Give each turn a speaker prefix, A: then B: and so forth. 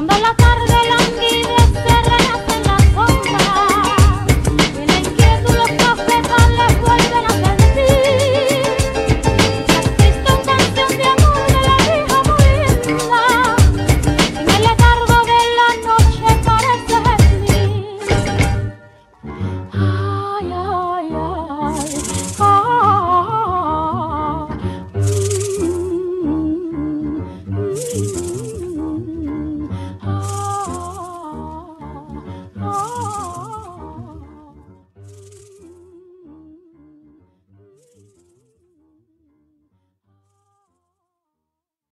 A: Cuando la tarde